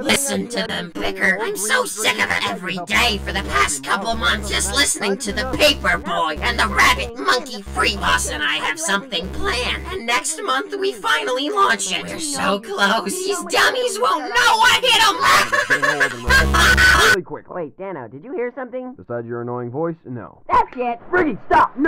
Listen to them bicker. I'm so sick of it every day for the past couple months just listening to the paper boy and the rabbit monkey free boss and I have something planned. And next month we finally launch it. We're so close. These dummies won't know I hit them. really quick. Wait, Dano, did you hear something? Besides your annoying voice, no. That's it. Friggy, stop! No!